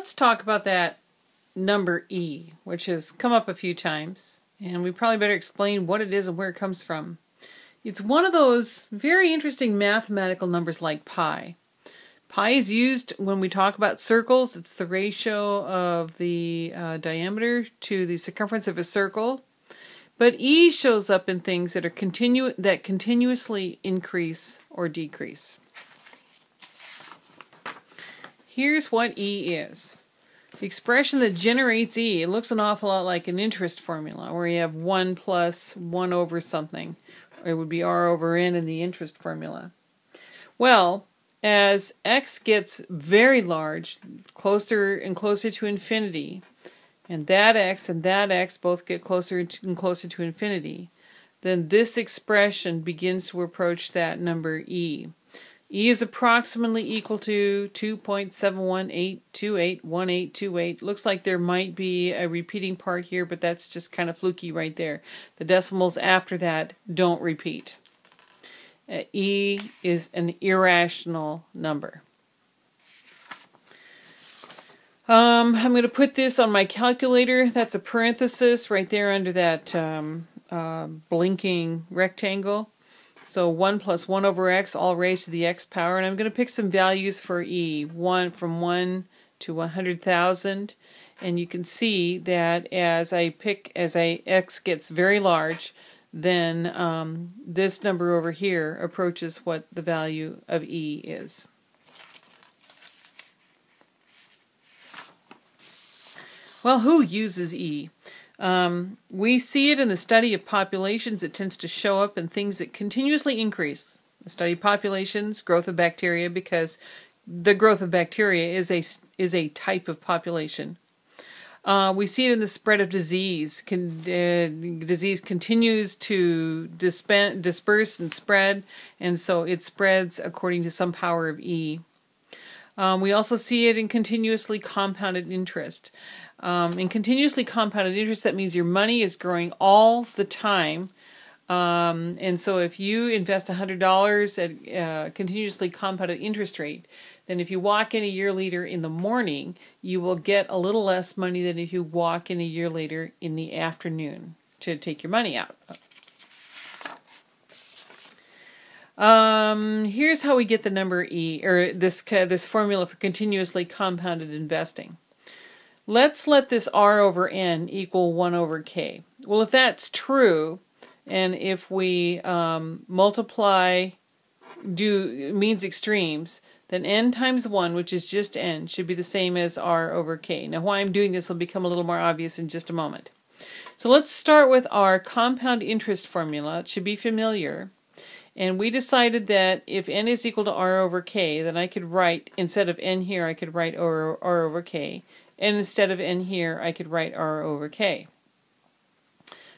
let's talk about that number E, which has come up a few times, and we probably better explain what it is and where it comes from. It's one of those very interesting mathematical numbers like pi. Pi is used when we talk about circles. It's the ratio of the uh, diameter to the circumference of a circle. But E shows up in things that are continu- that continuously increase or decrease. Here's what E is. The expression that generates E, it looks an awful lot like an interest formula where you have 1 plus 1 over something. It would be R over N in the interest formula. Well, as x gets very large, closer and closer to infinity, and that x and that x both get closer and closer to infinity, then this expression begins to approach that number e. E is approximately equal to 2.718281828. Looks like there might be a repeating part here, but that's just kind of fluky right there. The decimals after that don't repeat. Uh, e is an irrational number. Um, I'm going to put this on my calculator. That's a parenthesis right there under that um, uh, blinking rectangle. So 1 plus 1 over x all raised to the x power. And I'm going to pick some values for e, 1 from 1 to 100,000. And you can see that as I pick, as I x gets very large, then um, this number over here approaches what the value of e is. Well, who uses e? Um, we see it in the study of populations. It tends to show up in things that continuously increase. The study of populations, growth of bacteria, because the growth of bacteria is a is a type of population. Uh, we see it in the spread of disease. Con, uh, disease continues to disperse and spread, and so it spreads according to some power of E. Um, we also see it in continuously compounded interest. Um, in continuously compounded interest, that means your money is growing all the time. Um, and so if you invest $100 at uh, continuously compounded interest rate, then if you walk in a year later in the morning, you will get a little less money than if you walk in a year later in the afternoon to take your money out. Um, here's how we get the number E, or this this formula for continuously compounded investing. Let's let this r over n equal 1 over k. Well, if that's true, and if we um, multiply, do means extremes, then n times 1, which is just n, should be the same as r over k. Now, why I'm doing this will become a little more obvious in just a moment. So let's start with our compound interest formula. It should be familiar. And we decided that if n is equal to r over k, then I could write, instead of n here, I could write r, r over k. And instead of n here, I could write r over k.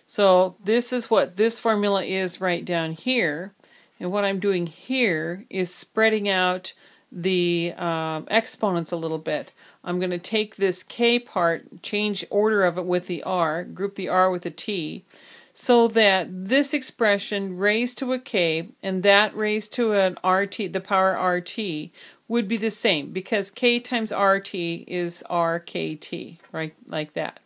So this is what this formula is right down here. And what I'm doing here is spreading out the um, exponents a little bit. I'm going to take this k part, change order of it with the r, group the r with a t, so that this expression raised to a k and that raised to an rt, the power rt, would be the same because k times rt is rkt, right? Like that.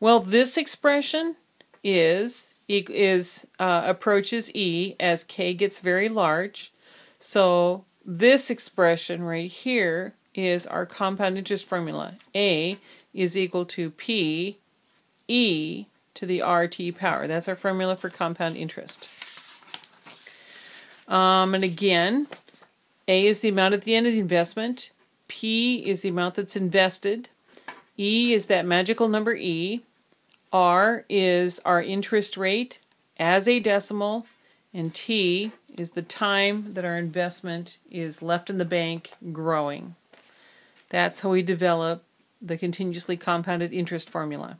Well, this expression is is uh, approaches e as k gets very large. So this expression right here is our compound interest formula. A is equal to P E to the RT power. That's our formula for compound interest. Um, and again, a is the amount at the end of the investment. P is the amount that's invested. E is that magical number E. R is our interest rate as a decimal. And T is the time that our investment is left in the bank growing. That's how we develop the continuously compounded interest formula.